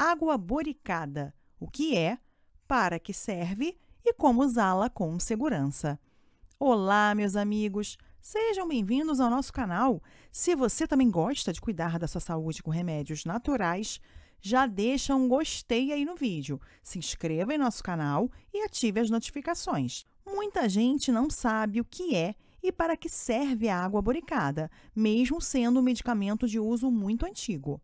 água boricada, o que é, para que serve e como usá-la com segurança. Olá, meus amigos! Sejam bem-vindos ao nosso canal. Se você também gosta de cuidar da sua saúde com remédios naturais, já deixa um gostei aí no vídeo, se inscreva em nosso canal e ative as notificações. Muita gente não sabe o que é e para que serve a água boricada, mesmo sendo um medicamento de uso muito antigo.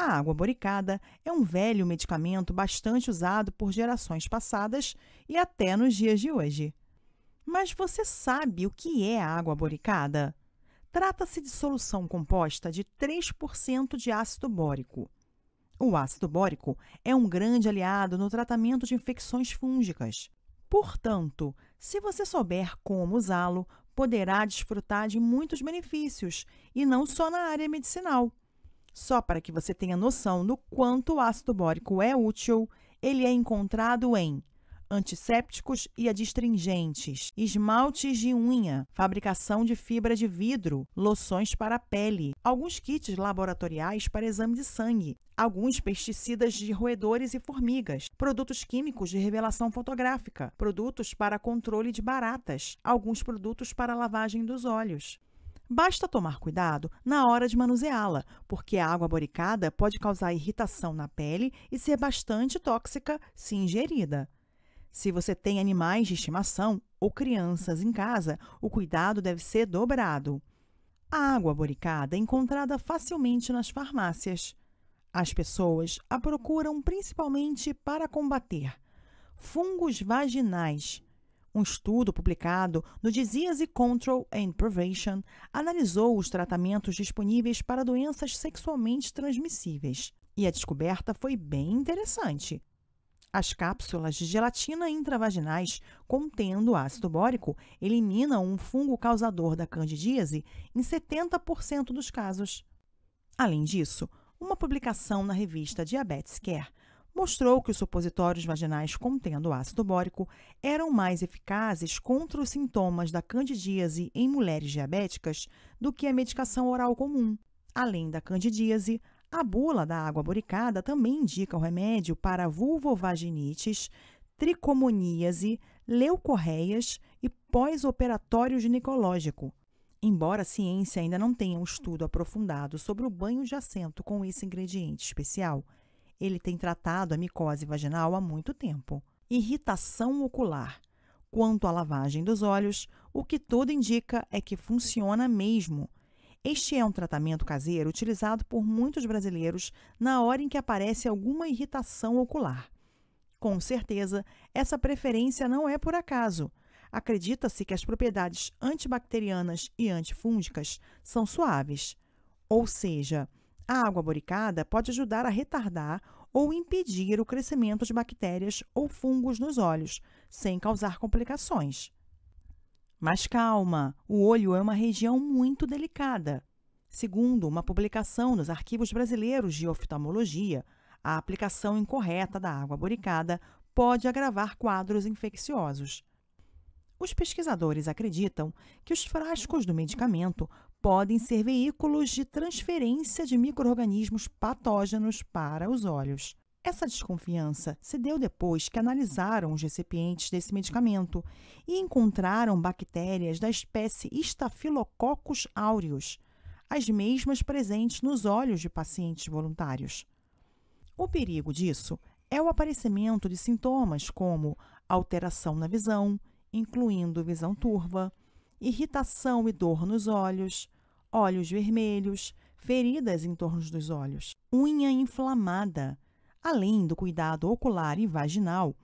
A água boricada é um velho medicamento bastante usado por gerações passadas e até nos dias de hoje. Mas você sabe o que é a água boricada? Trata-se de solução composta de 3% de ácido bórico. O ácido bórico é um grande aliado no tratamento de infecções fúngicas. Portanto, se você souber como usá-lo, poderá desfrutar de muitos benefícios, e não só na área medicinal. Só para que você tenha noção do quanto o ácido bórico é útil, ele é encontrado em antissépticos e adstringentes, esmaltes de unha, fabricação de fibra de vidro, loções para a pele, alguns kits laboratoriais para exame de sangue, alguns pesticidas de roedores e formigas, produtos químicos de revelação fotográfica, produtos para controle de baratas, alguns produtos para lavagem dos olhos. Basta tomar cuidado na hora de manuseá-la, porque a água boricada pode causar irritação na pele e ser bastante tóxica se ingerida. Se você tem animais de estimação ou crianças em casa, o cuidado deve ser dobrado. A água boricada é encontrada facilmente nas farmácias. As pessoas a procuram principalmente para combater fungos vaginais. Um estudo publicado no Disease Control and Prevention analisou os tratamentos disponíveis para doenças sexualmente transmissíveis. E a descoberta foi bem interessante. As cápsulas de gelatina intravaginais contendo ácido bórico eliminam um fungo causador da candidíase em 70% dos casos. Além disso, uma publicação na revista Diabetes Care mostrou que os supositórios vaginais contendo ácido bórico eram mais eficazes contra os sintomas da candidíase em mulheres diabéticas do que a medicação oral comum. Além da candidíase, a bula da água boricada também indica o remédio para vulvovaginites, tricomoníase, leucorreias e pós-operatório ginecológico. Embora a ciência ainda não tenha um estudo aprofundado sobre o banho de assento com esse ingrediente especial, ele tem tratado a micose vaginal há muito tempo. Irritação ocular. Quanto à lavagem dos olhos, o que tudo indica é que funciona mesmo este é um tratamento caseiro utilizado por muitos brasileiros na hora em que aparece alguma irritação ocular. Com certeza, essa preferência não é por acaso. Acredita-se que as propriedades antibacterianas e antifúngicas são suaves. Ou seja, a água boricada pode ajudar a retardar ou impedir o crescimento de bactérias ou fungos nos olhos, sem causar complicações. Mas calma, o olho é uma região muito delicada. Segundo uma publicação nos arquivos brasileiros de oftalmologia, a aplicação incorreta da água boricada pode agravar quadros infecciosos. Os pesquisadores acreditam que os frascos do medicamento podem ser veículos de transferência de microorganismos patógenos para os olhos. Essa desconfiança se deu depois que analisaram os recipientes desse medicamento e encontraram bactérias da espécie Staphylococcus aureus, as mesmas presentes nos olhos de pacientes voluntários. O perigo disso é o aparecimento de sintomas como alteração na visão, incluindo visão turva, irritação e dor nos olhos, olhos vermelhos, feridas em torno dos olhos, unha inflamada, Além do cuidado ocular e vaginal,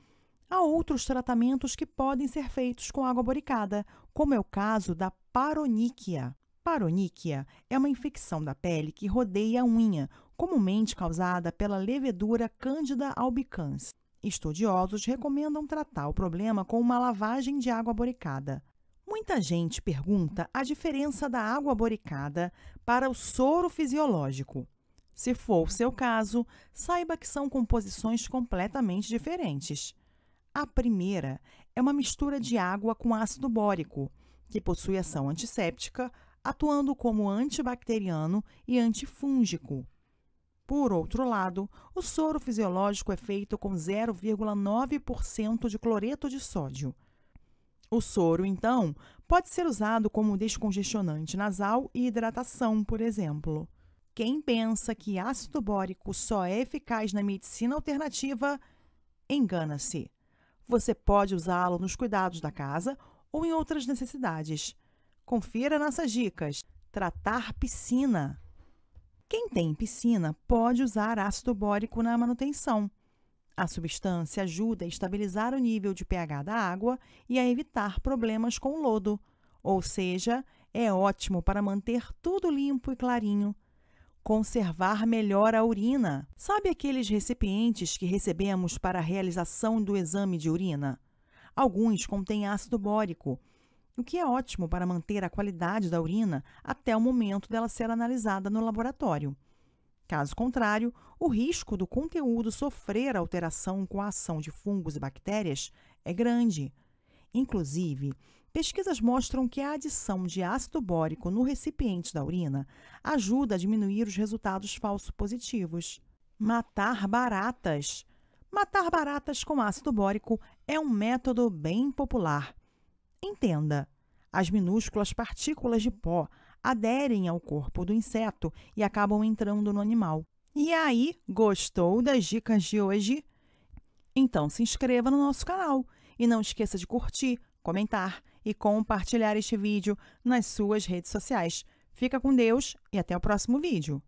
há outros tratamentos que podem ser feitos com água boricada, como é o caso da paroníquia. Paroníquia é uma infecção da pele que rodeia a unha, comumente causada pela levedura Candida albicans. Estudiosos recomendam tratar o problema com uma lavagem de água boricada. Muita gente pergunta a diferença da água boricada para o soro fisiológico. Se for o seu caso, saiba que são composições completamente diferentes. A primeira é uma mistura de água com ácido bórico, que possui ação antisséptica, atuando como antibacteriano e antifúngico. Por outro lado, o soro fisiológico é feito com 0,9% de cloreto de sódio. O soro, então, pode ser usado como descongestionante nasal e hidratação, por exemplo. Quem pensa que ácido bórico só é eficaz na medicina alternativa, engana-se. Você pode usá-lo nos cuidados da casa ou em outras necessidades. Confira nossas dicas. Tratar piscina. Quem tem piscina pode usar ácido bórico na manutenção. A substância ajuda a estabilizar o nível de pH da água e a evitar problemas com lodo, ou seja, é ótimo para manter tudo limpo e clarinho. Conservar melhor a urina. Sabe aqueles recipientes que recebemos para a realização do exame de urina? Alguns contêm ácido bórico, o que é ótimo para manter a qualidade da urina até o momento dela ser analisada no laboratório. Caso contrário, o risco do conteúdo sofrer alteração com a ação de fungos e bactérias é grande. Inclusive, pesquisas mostram que a adição de ácido bórico no recipiente da urina ajuda a diminuir os resultados falso positivos. Matar baratas. Matar baratas com ácido bórico é um método bem popular. Entenda, as minúsculas partículas de pó aderem ao corpo do inseto e acabam entrando no animal. E aí, gostou das dicas de hoje? Então se inscreva no nosso canal e não esqueça de curtir, comentar e compartilhar este vídeo nas suas redes sociais. Fica com Deus e até o próximo vídeo.